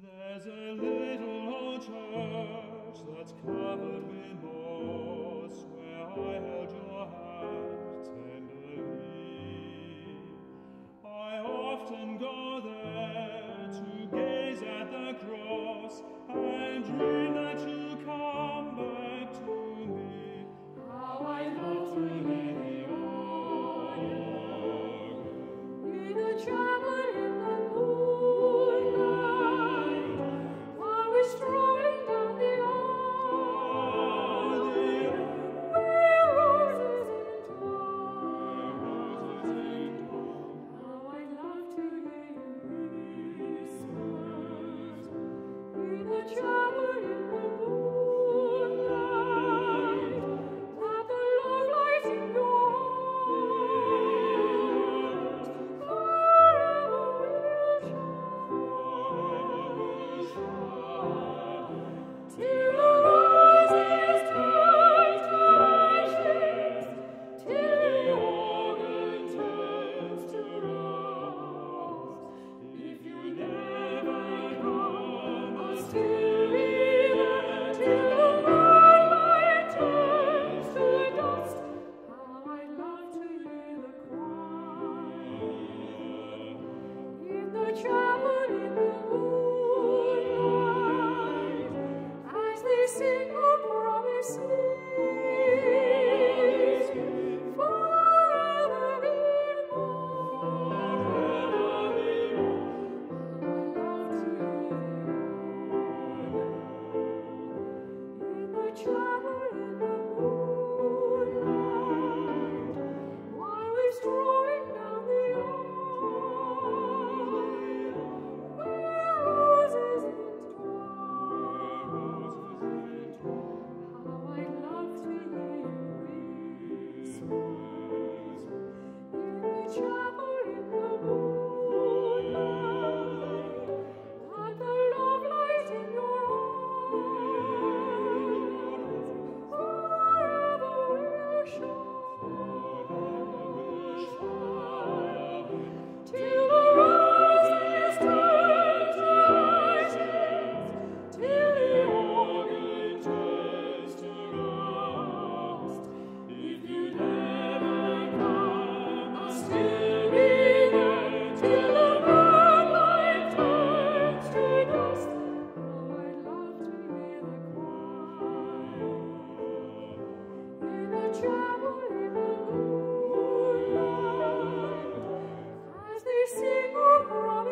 There's a little old church that's covered with moss where I held your hand tenderly. I often go there to gaze at the cross and dream. You.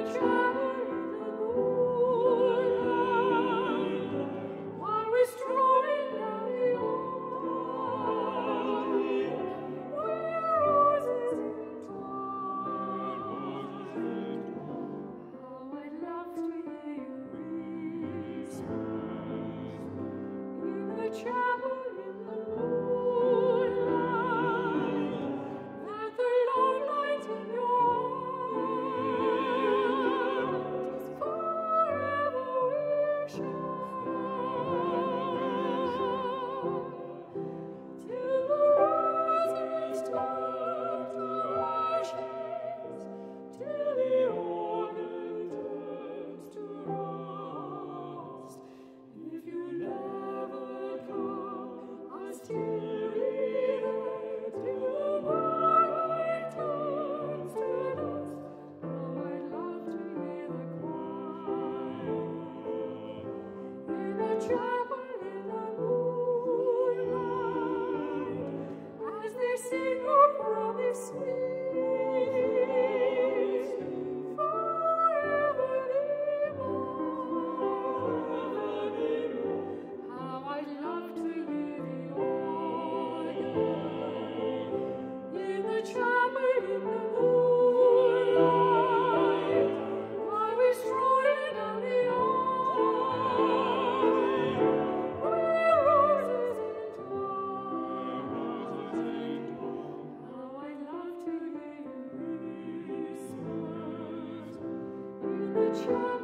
we try. try. 去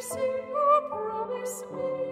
sing a promise oh,